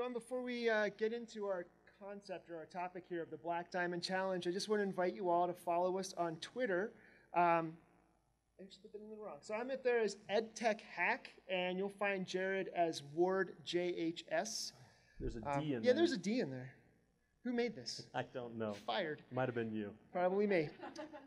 everyone. Before we uh, get into our concept or our topic here of the Black Diamond Challenge, I just want to invite you all to follow us on Twitter. Um, I just put that in the wrong. So I'm at there as EdTech Hack, and you'll find Jared as Ward JHS. There's a D Um, in yeah, there. Yeah, there's a D in there. Who made this? I don't know. Fired. Might have been you. Probably me.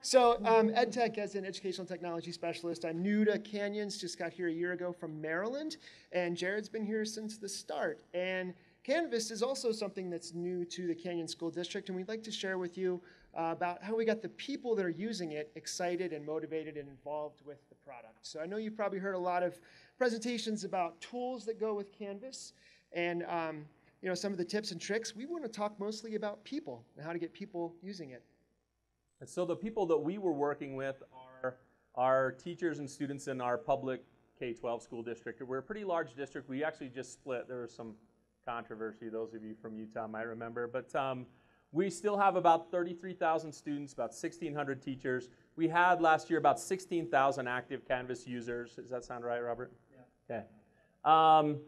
So, um, EdTech as an educational technology specialist. I'm new to Canyons, just got here a year ago from Maryland, and Jared's been here since the start. And Canvas is also something that's new to the Canyon School District, and we'd like to share with you uh, about how we got the people that are using it excited and motivated and involved with the product. So, I know you've probably heard a lot of presentations about tools that go with Canvas, and um, you know some of the tips and tricks. We want to talk mostly about people and how to get people using it. And so the people that we were working with are our teachers and students in our public K-12 school district. We're a pretty large district. We actually just split. There was some controversy, those of you from Utah might remember. But um, we still have about 33,000 students, about 1,600 teachers. We had last year about 16,000 active Canvas users. Does that sound right, Robert? Yeah. Okay. Um,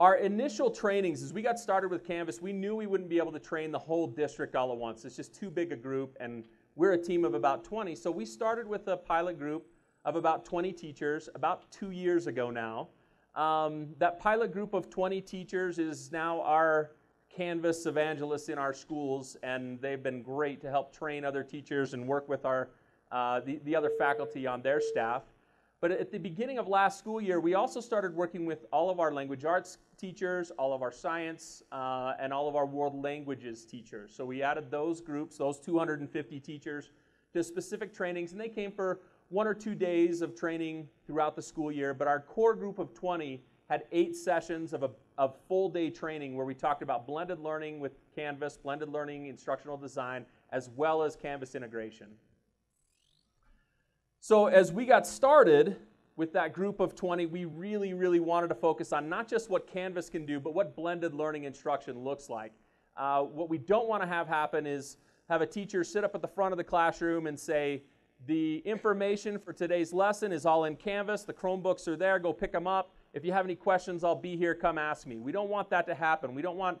our initial trainings, as we got started with Canvas, we knew we wouldn't be able to train the whole district all at once. It's just too big a group, and we're a team of about 20. So we started with a pilot group of about 20 teachers about two years ago now. Um, that pilot group of 20 teachers is now our Canvas evangelists in our schools, and they've been great to help train other teachers and work with our, uh, the, the other faculty on their staff. But at the beginning of last school year, we also started working with all of our language arts teachers, all of our science, uh, and all of our world languages teachers. So we added those groups, those 250 teachers, to specific trainings, and they came for one or two days of training throughout the school year. But our core group of 20 had eight sessions of, a, of full day training where we talked about blended learning with Canvas, blended learning, instructional design, as well as Canvas integration. So as we got started with that group of 20, we really, really wanted to focus on not just what Canvas can do, but what blended learning instruction looks like. Uh, what we don't want to have happen is have a teacher sit up at the front of the classroom and say, the information for today's lesson is all in Canvas. The Chromebooks are there. Go pick them up. If you have any questions, I'll be here. Come ask me. We don't want that to happen. We don't want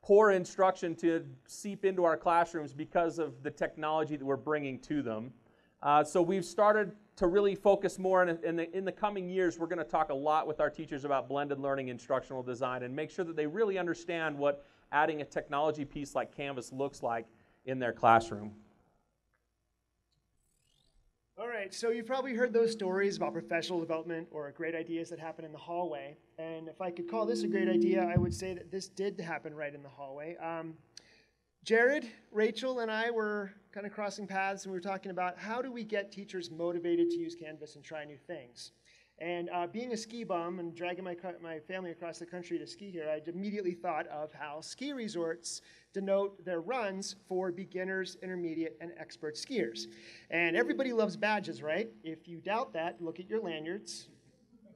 poor instruction to seep into our classrooms because of the technology that we're bringing to them. Uh, so we've started to really focus more, and in the, in the coming years, we're going to talk a lot with our teachers about blended learning instructional design and make sure that they really understand what adding a technology piece like Canvas looks like in their classroom. All right, so you've probably heard those stories about professional development or great ideas that happen in the hallway. And if I could call this a great idea, I would say that this did happen right in the hallway. Um, Jared, Rachel, and I were kind of crossing paths and we were talking about how do we get teachers motivated to use Canvas and try new things. And uh, being a ski bum and dragging my, my family across the country to ski here, I immediately thought of how ski resorts denote their runs for beginners, intermediate, and expert skiers. And everybody loves badges, right? If you doubt that, look at your lanyards,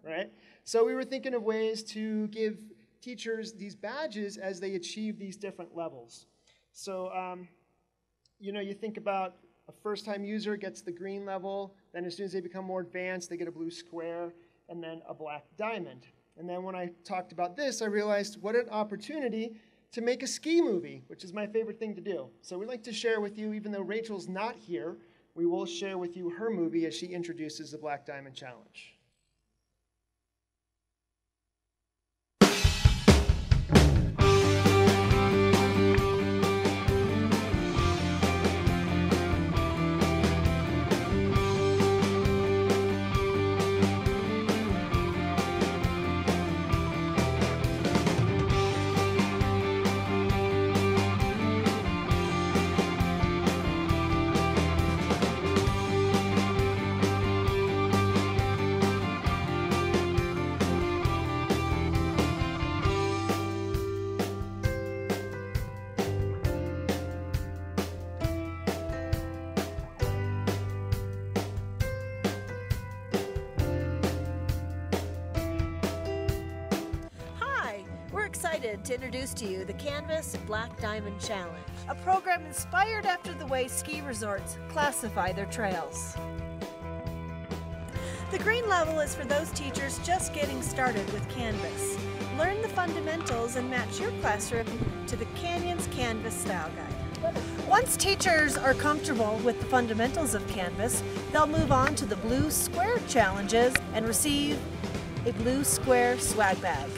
right? So we were thinking of ways to give teachers these badges as they achieve these different levels. So, um, you know, you think about a first time user gets the green level, then as soon as they become more advanced, they get a blue square, and then a black diamond. And then when I talked about this, I realized what an opportunity to make a ski movie, which is my favorite thing to do. So we'd like to share with you, even though Rachel's not here, we will share with you her movie as she introduces the Black Diamond Challenge. Excited to introduce to you the Canvas Black Diamond Challenge. a program inspired after the way ski resorts classify their trails. The green level is for those teachers just getting started with Canvas. Learn the fundamentals and match your classroom to the Canyons Canvas Style Guide. Once teachers are comfortable with the fundamentals of Canvas, they'll move on to the Blue Square Challenges and receive a Blue Square swag bag.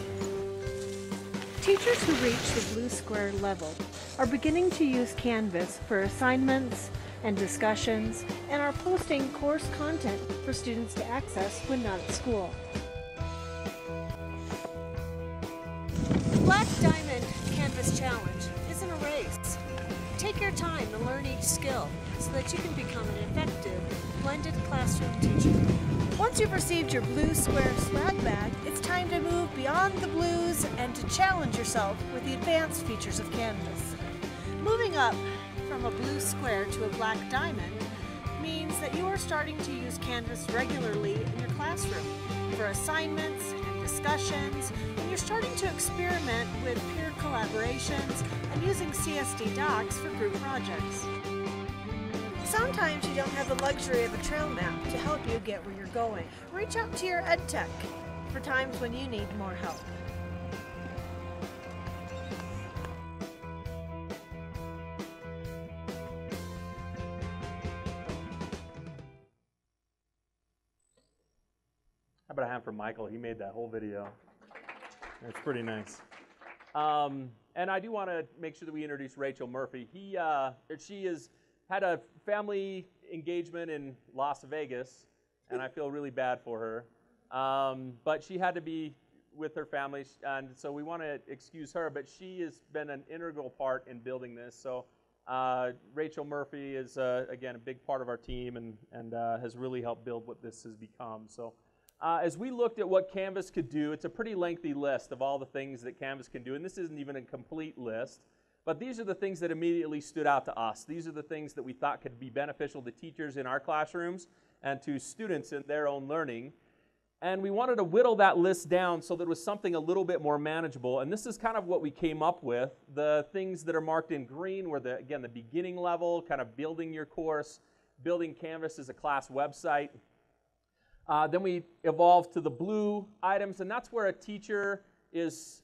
Teachers who reach the Blue Square level are beginning to use Canvas for assignments and discussions and are posting course content for students to access when not at school. Black Diamond Canvas Challenge isn't a race. Take your time to learn each skill so that you can become an effective blended classroom teacher. Once you've received your blue square swag bag, time to move beyond the blues and to challenge yourself with the advanced features of Canvas. Moving up from a blue square to a black diamond means that you are starting to use Canvas regularly in your classroom for assignments and discussions, and you're starting to experiment with peer collaborations and using CSD docs for group projects. Sometimes you don't have the luxury of a trail map to help you get where you're going. Reach out to your ed tech for times when you need more help. How about a hand for Michael? He made that whole video. It's pretty nice. Um, and I do want to make sure that we introduce Rachel Murphy. He, uh, she has had a family engagement in Las Vegas, and I feel really bad for her. Um, but she had to be with her family, and so we want to excuse her. But she has been an integral part in building this. So uh, Rachel Murphy is uh, again a big part of our team, and and uh, has really helped build what this has become. So. Uh, as we looked at what Canvas could do, it's a pretty lengthy list of all the things that Canvas can do, and this isn't even a complete list. But these are the things that immediately stood out to us. These are the things that we thought could be beneficial to teachers in our classrooms and to students in their own learning. And we wanted to whittle that list down so that it was something a little bit more manageable. And this is kind of what we came up with. The things that are marked in green were, the, again, the beginning level, kind of building your course, building Canvas as a class website. Uh, then we evolved to the blue items, and that's where a teacher is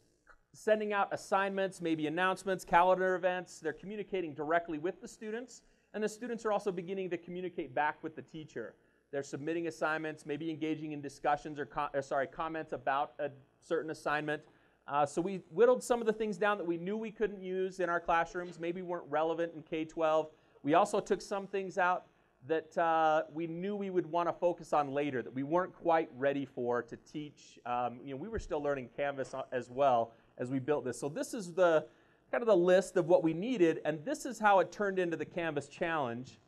sending out assignments, maybe announcements, calendar events. They're communicating directly with the students, and the students are also beginning to communicate back with the teacher. They're submitting assignments, maybe engaging in discussions or, or sorry, comments about a certain assignment. Uh, so we whittled some of the things down that we knew we couldn't use in our classrooms, maybe weren't relevant in K-12. We also took some things out that uh, we knew we would want to focus on later, that we weren't quite ready for to teach. Um, you know, we were still learning Canvas as well as we built this. So this is the kind of the list of what we needed, and this is how it turned into the Canvas Challenge.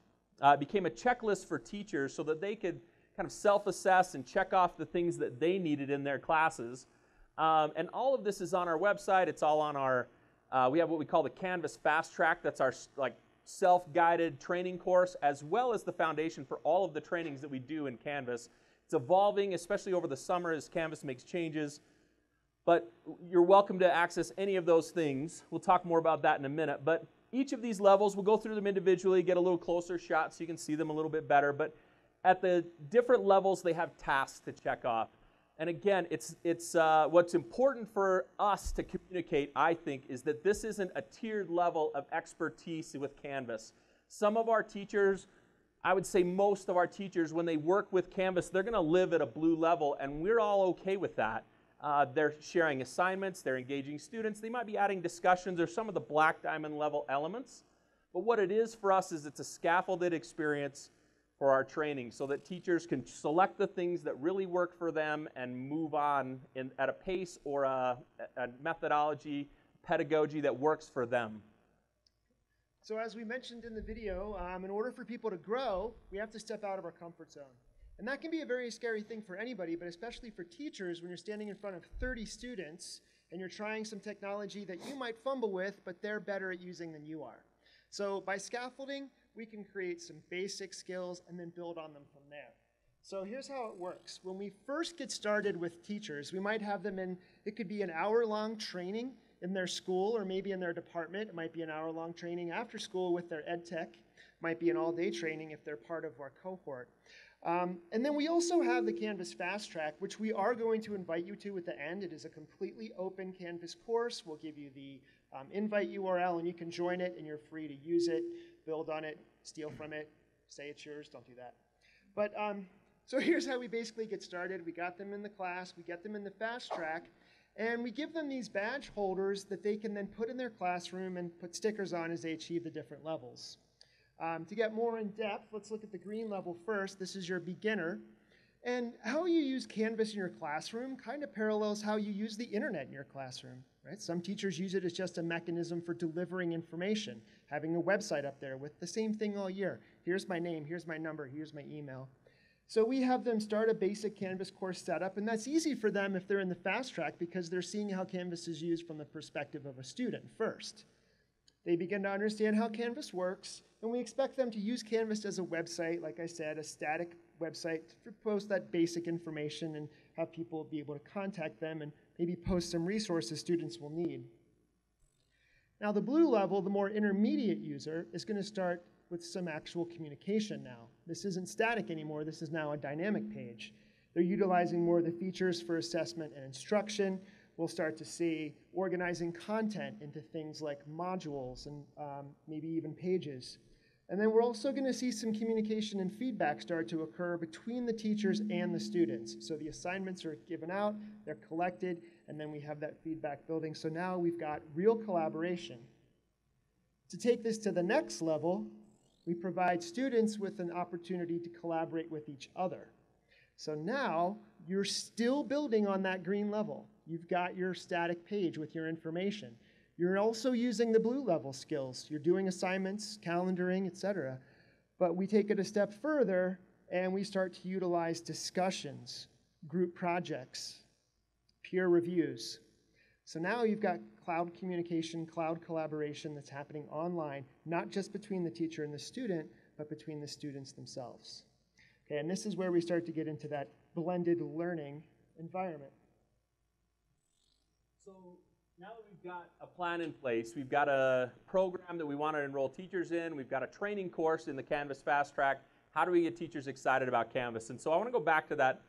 Uh, became a checklist for teachers so that they could kind of self-assess and check off the things that they needed in their classes. Um, and all of this is on our website. It's all on our. Uh, we have what we call the Canvas Fast Track. That's our like self-guided training course as well as the foundation for all of the trainings that we do in Canvas. It's evolving, especially over the summer as Canvas makes changes. But you're welcome to access any of those things. We'll talk more about that in a minute. But each of these levels, we'll go through them individually, get a little closer shot so you can see them a little bit better. But at the different levels, they have tasks to check off. And again, it's, it's uh, what's important for us to communicate, I think, is that this isn't a tiered level of expertise with Canvas. Some of our teachers, I would say most of our teachers, when they work with Canvas, they're going to live at a blue level, and we're all okay with that. Uh, they're sharing assignments, they're engaging students, they might be adding discussions or some of the black diamond level elements. But what it is for us is it's a scaffolded experience for our training so that teachers can select the things that really work for them and move on in, at a pace or a, a methodology, pedagogy that works for them. So as we mentioned in the video, um, in order for people to grow, we have to step out of our comfort zone. And that can be a very scary thing for anybody, but especially for teachers when you're standing in front of 30 students and you're trying some technology that you might fumble with, but they're better at using than you are. So by scaffolding, we can create some basic skills and then build on them from there. So here's how it works. When we first get started with teachers, we might have them in, it could be an hour long training in their school or maybe in their department. It might be an hour long training after school with their ed tech. might be an all-day training if they're part of our cohort. Um, and then we also have the Canvas Fast Track, which we are going to invite you to at the end. It is a completely open Canvas course. We'll give you the um, invite URL, and you can join it, and you're free to use it, build on it, steal from it, say it's yours. Don't do that. But um, so here's how we basically get started. We got them in the class, we get them in the Fast Track, and we give them these badge holders that they can then put in their classroom and put stickers on as they achieve the different levels. Um, to get more in depth, let's look at the green level first. This is your beginner. And how you use Canvas in your classroom kind of parallels how you use the internet in your classroom, right? Some teachers use it as just a mechanism for delivering information, having a website up there with the same thing all year. Here's my name, here's my number, here's my email. So we have them start a basic Canvas course setup, and that's easy for them if they're in the fast track because they're seeing how Canvas is used from the perspective of a student first. They begin to understand how Canvas works, and we expect them to use Canvas as a website, like I said, a static website to post that basic information and have people be able to contact them and maybe post some resources students will need. Now the blue level, the more intermediate user, is going to start with some actual communication now. This isn't static anymore, this is now a dynamic page. They're utilizing more of the features for assessment and instruction. We'll start to see organizing content into things like modules and um, maybe even pages. And then we're also going to see some communication and feedback start to occur between the teachers and the students. So the assignments are given out, they're collected, and then we have that feedback building. So now we've got real collaboration. To take this to the next level, we provide students with an opportunity to collaborate with each other. So now you're still building on that green level. You've got your static page with your information. You're also using the blue level skills. You're doing assignments, calendaring, etc. But we take it a step further and we start to utilize discussions, group projects, peer reviews. So now you've got cloud communication, cloud collaboration that's happening online, not just between the teacher and the student, but between the students themselves. Okay, and this is where we start to get into that blended learning environment. So now that we've got a plan in place, we've got a program that we want to enroll teachers in, we've got a training course in the Canvas Fast Track. How do we get teachers excited about Canvas? And so I want to go back to that,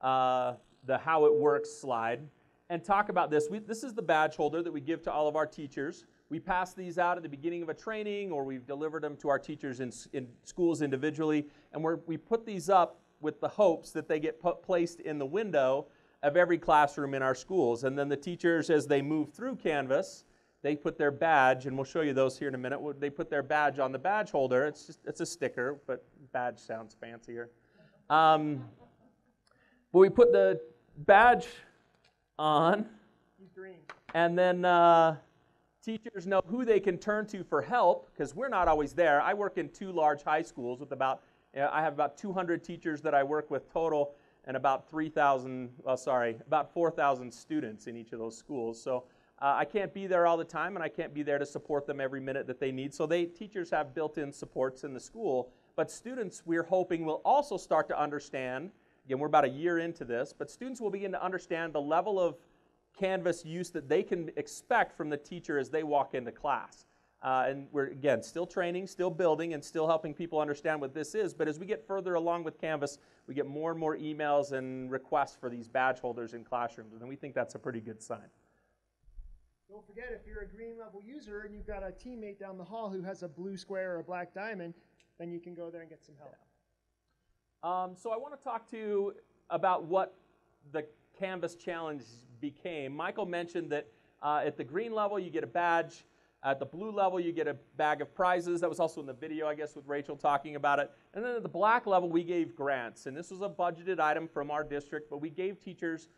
uh, the how it works slide and talk about this. We, this is the badge holder that we give to all of our teachers. We pass these out at the beginning of a training or we've delivered them to our teachers in, in schools individually. And we put these up with the hopes that they get put, placed in the window of every classroom in our schools. And then the teachers, as they move through Canvas, they put their badge, and we'll show you those here in a minute. They put their badge on the badge holder. It's just it's a sticker, but badge sounds fancier. Um, but we put the badge on, and then uh, teachers know who they can turn to for help because we're not always there. I work in two large high schools with about I have about 200 teachers that I work with total, and about 3,000, well, sorry, about 4,000 students in each of those schools. So uh, I can't be there all the time, and I can't be there to support them every minute that they need. So they teachers have built-in supports in the school, but students we're hoping will also start to understand. Again, we're about a year into this, but students will begin to understand the level of Canvas use that they can expect from the teacher as they walk into class. Uh, and we're, again, still training, still building, and still helping people understand what this is. But as we get further along with Canvas, we get more and more emails and requests for these badge holders in classrooms. And we think that's a pretty good sign. Don't forget, if you're a green level user and you've got a teammate down the hall who has a blue square or a black diamond, then you can go there and get some help. Yeah. Um, so I want to talk to you about what the Canvas Challenge became. Michael mentioned that uh, at the green level, you get a badge. At the blue level, you get a bag of prizes. That was also in the video, I guess, with Rachel talking about it. And then at the black level, we gave grants. And this was a budgeted item from our district, but we gave teachers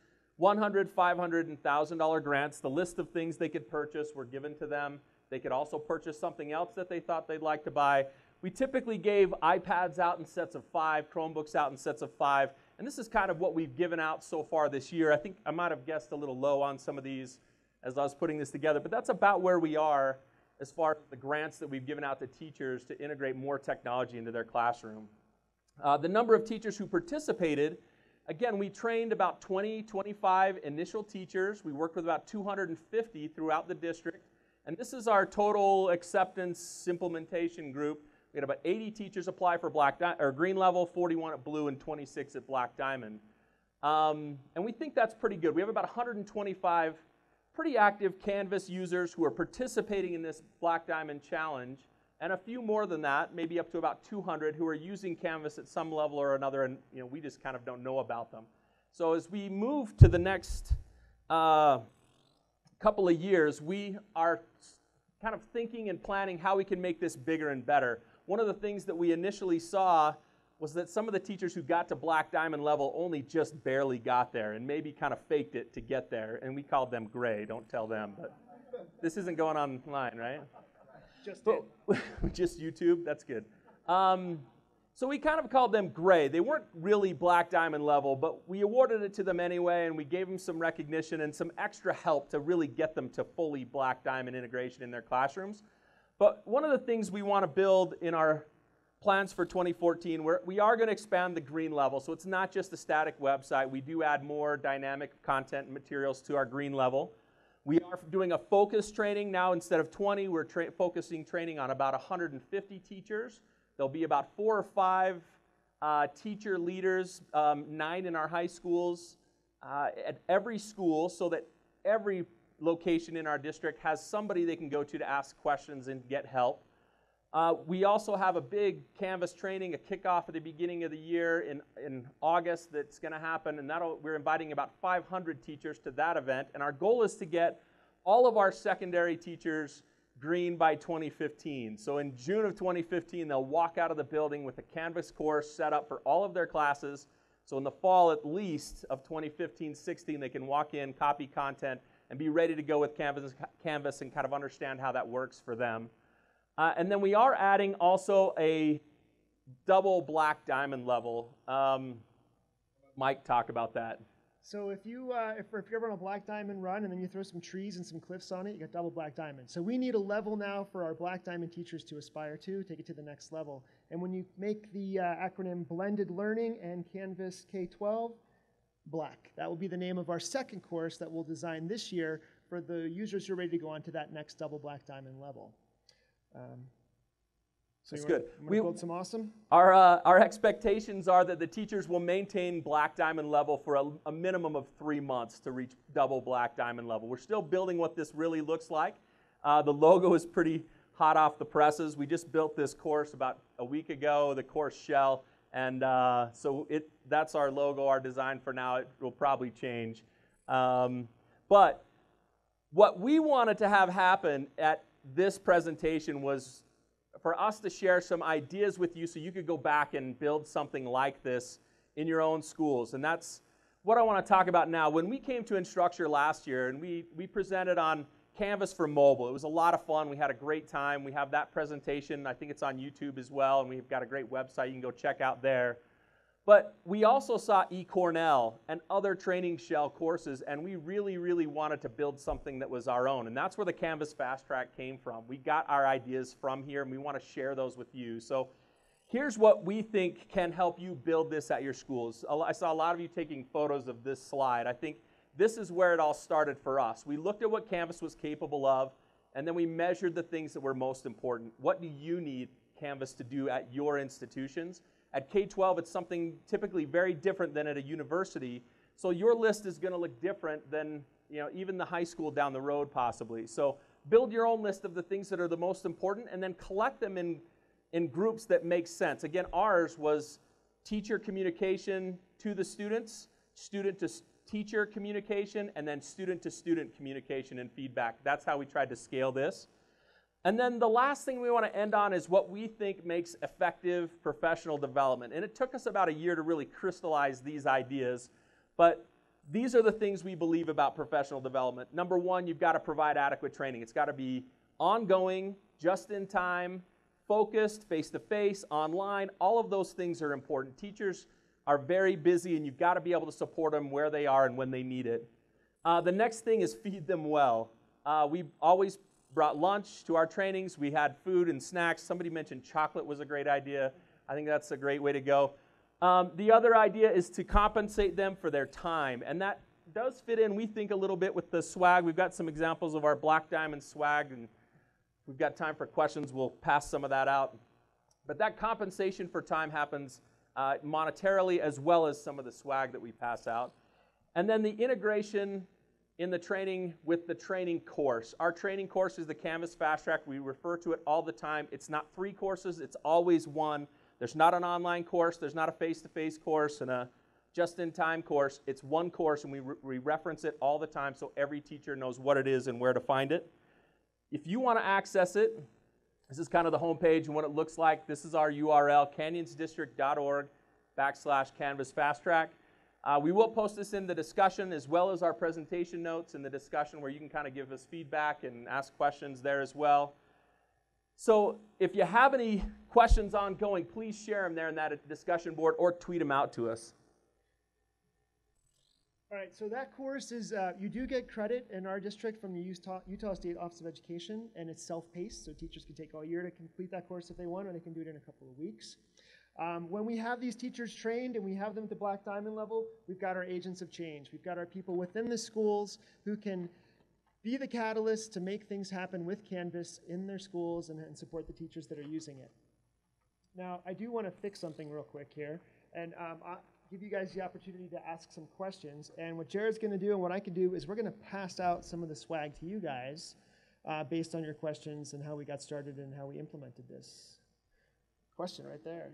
$100, $500, and $1,000 grants. The list of things they could purchase were given to them. They could also purchase something else that they thought they'd like to buy. We typically gave iPads out in sets of five, Chromebooks out in sets of five. And this is kind of what we've given out so far this year. I think I might have guessed a little low on some of these as I was putting this together, but that's about where we are as far as the grants that we've given out to teachers to integrate more technology into their classroom. Uh, the number of teachers who participated, again, we trained about 20, 25 initial teachers. We worked with about 250 throughout the district. And this is our total acceptance implementation group. We had about 80 teachers apply for black di- or green level, 41 at blue, and 26 at black diamond. Um, and we think that's pretty good. We have about 125 pretty active Canvas users who are participating in this Black Diamond Challenge, and a few more than that, maybe up to about 200 who are using Canvas at some level or another, and you know, we just kind of don't know about them. So as we move to the next uh, couple of years, we are kind of thinking and planning how we can make this bigger and better. One of the things that we initially saw was that some of the teachers who got to black diamond level only just barely got there and maybe kind of faked it to get there, and we called them gray. Don't tell them, but this isn't going online, right? Just But just YouTube, that's good. Um, so we kind of called them gray. They weren't really black diamond level, but we awarded it to them anyway, and we gave them some recognition and some extra help to really get them to fully black diamond integration in their classrooms. But one of the things we want to build in our plans for 2014, we're, we are going to expand the green level. So it's not just a static website. We do add more dynamic content and materials to our green level. We are doing a focus training now. Instead of 20, we're tra- focusing training on about 150 teachers. There'll be about four or five uh, teacher leaders, um, nine in our high schools, uh, at every school, so that every location in our district has somebody they can go to to ask questions and get help. Uh, we also have a big Canvas training, a kickoff at the beginning of the year in, in August that's going to happen, and that'll, we're inviting about 500 teachers to that event. And our goal is to get all of our secondary teachers green by 2015. So in June of 2015, they'll walk out of the building with a Canvas course set up for all of their classes. So in the fall, at least of 2015-16, they can walk in, copy content, and be ready to go with Canvas, Canvas and kind of understand how that works for them. Uh, and then we are adding also a double black diamond level. Um, Mike, talk about that. So if you uh, if, if you're ever on a black diamond run and then you throw some trees and some cliffs on it, you got double black diamond. So we need a level now for our black diamond teachers to aspire to, take it to the next level. And when you make the uh, acronym Blended Learning and Canvas K-12, black. That will be the name of our second course that we'll design this year for the users who are ready to go on to that next double black diamond level. Um, so That's good. We- build some awesome. Our, uh, our expectations are that the teachers will maintain black diamond level for a, a minimum of three months to reach double black diamond level. We're still building what this really looks like. Uh, the logo is pretty hot off the presses. We just built this course about a week ago, the course shell, and uh, so it, that's our logo, our design for now. It will probably change. Um, but what we wanted to have happen at this presentation was for us to share some ideas with you so you could go back and build something like this in your own schools. And that's what I want to talk about now. When we came to Instructure last year and we, we presented on Canvas for mobile, it was a lot of fun. We had a great time. We have that presentation. I think it's on YouTube as well, and we've got a great website you can go check out there. But we also saw eCornell and other training shell courses, and we really, really wanted to build something that was our own. And that's where the Canvas Fast Track came from. We got our ideas from here, and we want to share those with you. So here's what we think can help you build this at your schools. I saw a lot of you taking photos of this slide. I think this is where it all started for us. We looked at what Canvas was capable of, and then we measured the things that were most important. What do you need Canvas to do at your institutions? At K 12, it's something typically very different than at a university. So your list is going to look different than you know, even the high school down the road, possibly. So build your own list of the things that are the most important and then collect them in, in groups that make sense. Again, ours was teacher communication to the students, student to teacher communication, and then student to student communication and feedback. That's how we tried to scale this. And then the last thing we want to end on is what we think makes effective professional development. And it took us about a year to really crystallize these ideas, but these are the things we believe about professional development. Number one, you've got to provide adequate training. It's got to be ongoing, just in time, focused, face to face, online. All of those things are important. Teachers are very busy, and you've got to be able to support them where they are and when they need it. Uh, the next thing is feed them well. Uh, we always brought lunch to our trainings. We had food and snacks. Somebody mentioned chocolate was a great idea. I think that's a great way to go. Um, the other idea is to compensate them for their time, and that does fit in, we think, a little bit with the swag. We've got some examples of our Black Diamond swag, and we've got time for questions. We'll pass some of that out. But that compensation for time happens uh, monetarily as well as some of the swag that we pass out. And then the integration in the training with the training course. Our training course is the Canvas Fast Track. We refer to it all the time. It's not three courses, it's always one. There's not an online course, there's not a face to face course and a just in time course. It's one course, and we, re- we reference it all the time so every teacher knows what it is and where to find it. If you want to access it, this is kind of the homepage and what it looks like. This is our URL, canyonsdistrict.org backslash Canvas Fast Track. Uh, we will post this in the discussion as well as our presentation notes in the discussion where you can kind of give us feedback and ask questions there as well. So if you have any questions ongoing, please share them there in that discussion board or tweet them out to us. All right, so that course is, uh, you do get credit in our district from the Utah, Utah State Office of Education, and it's self-paced, so teachers can take all year to complete that course if they want, or they can do it in a couple of weeks. Um, when we have these teachers trained and we have them at the Black Diamond level, we've got our agents of change. We've got our people within the schools who can be the catalyst to make things happen with Canvas in their schools and, and support the teachers that are using it. Now, I do want to fix something real quick here, and um, give you guys the opportunity to ask some questions. And what Jared's going to do and what I can do is we're going to pass out some of the swag to you guys uh, based on your questions and how we got started and how we implemented this. Question right there.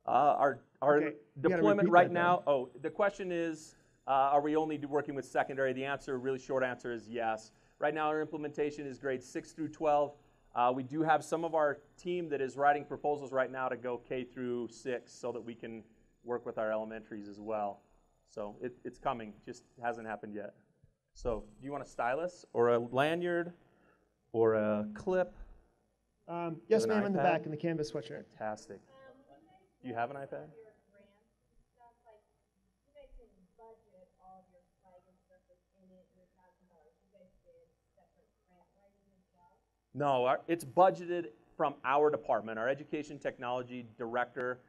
Uh, our our Okay, deployment right now. Oh, the question is, uh, are we only working with secondary? The answer, really short answer, is yes. Right now, our implementation is grades six through twelve. Uh, we do have some of our team that is writing proposals right now to go K through six, so that we can work with our elementaries as well. So it, it's coming, just hasn't happened yet. So, do you want a stylus or a lanyard or a clip? Um, yes, ma'am, in the back in the canvas sweatshirt. Fantastic. Do you have an iPad? No, our, it's budgeted from our department. Our education technology director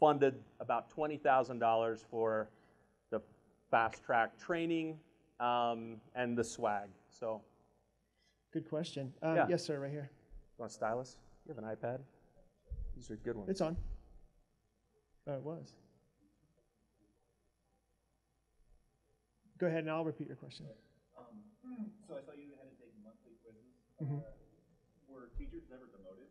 funded about $20,000 for the fast track training um, and the swag. So, Good question. Um, Yeah. Yes, sir, right here. you want a stylus? You have an iPad? These are good ones. It's on. Oh, it was. Go ahead, and I'll repeat your question. So I saw you had to take monthly quizzes. Mm-hmm. Were teachers ever demoted?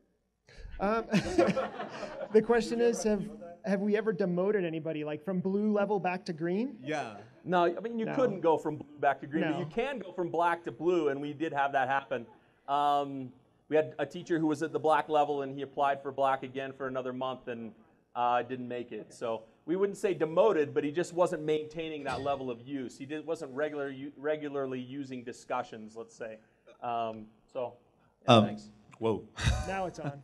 Um, the question is, have have we ever demoted anybody, like from blue level back to green? Yeah. No, I mean you No. couldn't go from blue back to green, but you can go from black to blue, and we did have that happen. Um, we had a teacher who was at the black level, and he applied for black again for another month, and uh, didn't make it. So we wouldn't say demoted, but he just wasn't maintaining that level of use. He did, wasn't regular, u- regularly using discussions, let's say. Um, so, yeah, Um, thanks. Whoa. Now it's on.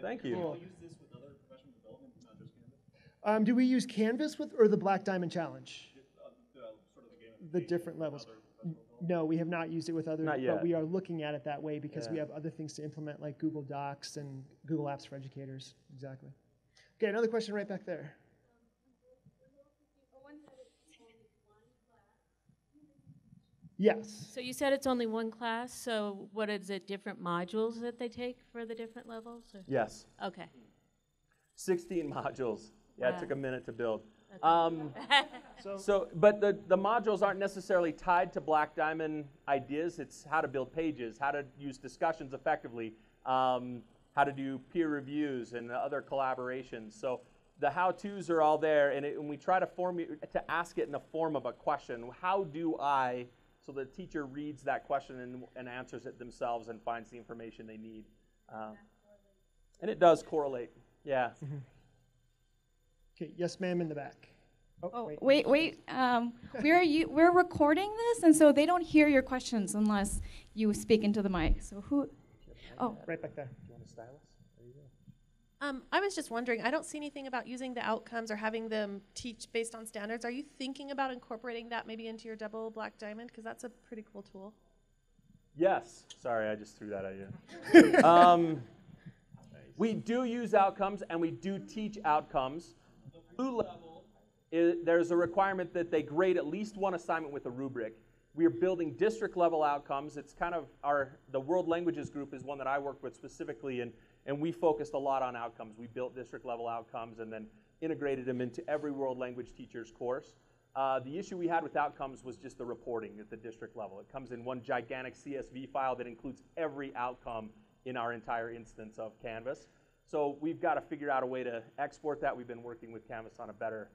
Thank you. Cool. Use this with other professional development, not just Canvas? Um, do we use Canvas with or the Black Diamond Challenge? Uh, the, sort of the game. The different levels. No, we have not used it with other, Not but yet. we are looking at it that way because we have other things to implement like Google Docs and Google Apps for Educators. Exactly. Okay, another question right back there. Yes. So you said it's only one class, so what is it, different modules that they take for the different levels? or- Yes, Okay. 16 modules. Yeah, it took a minute to build. Um, So, So, but the, the modules aren't necessarily tied to Black Diamond ideas. It's how to build pages, how to use discussions effectively, um, how to do peer reviews and other collaborations. So the how-tos are all there, and, it, and we try to form to ask it in the form of a question. How do I? So the teacher reads that question and, and answers it themselves and finds the information they need. Um, and it does correlate. Yeah. Okay, yes, ma'am, in the back. Oh, wait, wait. Um, we're you, we're recording this, and so they don't hear your questions unless you speak into the mic. So who? Oh, Right back there. Do you want a stylus? There you go. Um, I was just wondering, I don't see anything about using the outcomes or having them teach based on standards. Are you thinking about incorporating that maybe into your double black diamond? Because that's a pretty cool tool. Yes. Sorry, I just threw that at you. um, we do use outcomes and we do teach outcomes. Blue level, there's a requirement that they grade at least one assignment with a rubric. We are building district level outcomes. It's kind of our, the World Languages Group is one that I work with specifically, and, and we focused a lot on outcomes. We built district level outcomes and then integrated them into every world language teacher's course. Uh, the issue we had with outcomes was just the reporting at the district level. It comes in one gigantic CSV file that includes every outcome in our entire instance of Canvas. So we've got to figure out a way to export that. We've been working with Canvas on a better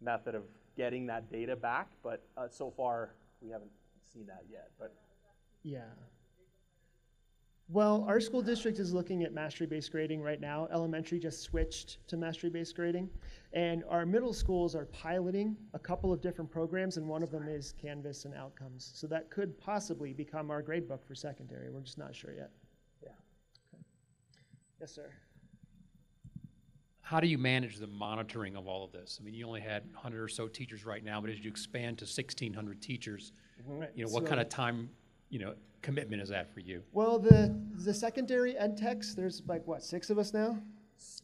method of getting that data back, but uh, so far we haven't seen that yet. But Yeah. Well, our school district is looking at mastery-based grading right now. Elementary just switched to mastery-based grading. And our middle schools are piloting a couple of different programs, and one of them is Canvas and Outcomes. So that could possibly become our grade book for secondary. We're just not sure yet. Yeah. Okay. Yes, sir. How do you manage the monitoring of all of this? I mean, you only had 100 or so teachers right now, but as you expand to 1,600 teachers, Right, you know, what so- kind of time, you know, commitment is that for you? Well, the, the secondary ed techs, there's like, what, six of us now?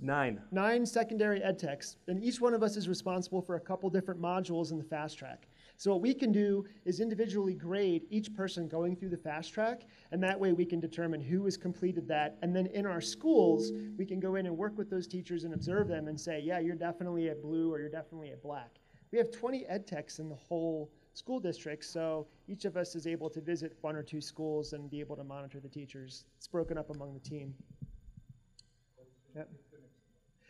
nine. nine secondary ed techs, and each one of us is responsible for a couple different modules in the fast track. So what we can do is individually grade each person going through the fast track, and that way we can determine who has completed that. And then in our schools, we can go in and work with those teachers and observe them and say, yeah, you're definitely at blue or you're definitely at black. We have 20 ed techs in the whole school district, so each of us is able to visit one or two schools and be able to monitor the teachers. It's broken up among the team. Yep.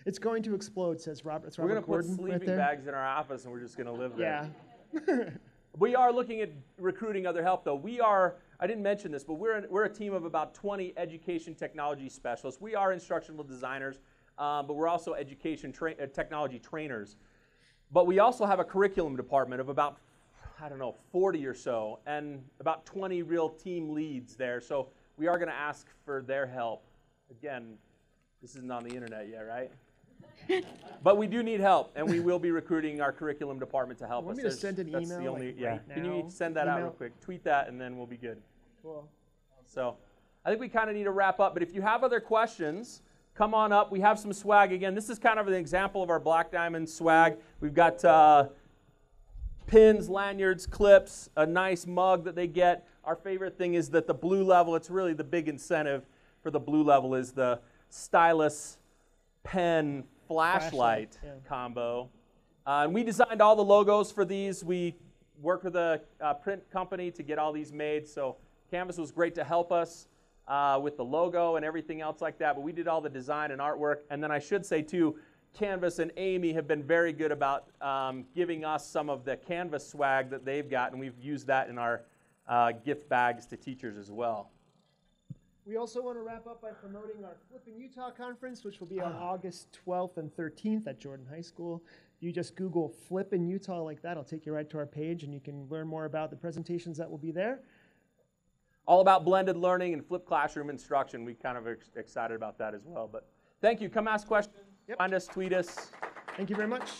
It's going to explode, says Robert. It's We're going to put Gordon right sleeping bags in our office and we're just going to live there. Yeah. We are looking at recruiting other help, though. We are, I didn't mention this, but we're, we're a team of about 20 education technology specialists. We are instructional designers, um, but we're also education tra- uh, technology trainers. But we also have a curriculum department of about, I don't know, 40 or so, and about 20 real team leads there. So we are going to ask for their help. Again, this isn't on the internet yet, right? but we do need help, and we will be recruiting our curriculum department to help Want us. me to There's- send an that's the only- like, yeah. right Can you send that out real quick? Tweet that, and then we'll be good. Cool. So I think we kind of need to wrap up. But if you have other questions, come on up. We have some swag again. This is kind of an example of our Black Diamond swag. We've got uh, pins, lanyards, clips, a nice mug that they get. Our favorite thing is that the blue level, it's really the big incentive for the blue level is the stylus pen flashlight, Flashlight, yeah. combo. Uh, and we designed all the logos for these. We worked with a uh, print company to get all these made. So Canvas was great to help us uh, with the logo and everything else like that. But we did all the design and artwork. And then I should say too, Canvas and Amy have been very good about um, giving us some of the Canvas swag that they've got, and we've used that in our uh, gift bags to teachers as well. We also want to wrap up by promoting our Flip in Utah conference, which will be on Ah. August 12th and 13th at Jordan High School. You just Google Flip in Utah like that, it'll take you right to our page, and you can learn more about the presentations that will be there. all about blended learning and flipped classroom instruction. We kind of are excited about that as well. But thank you. Come ask questions. Yep. Find us, tweet us. Thank you very much.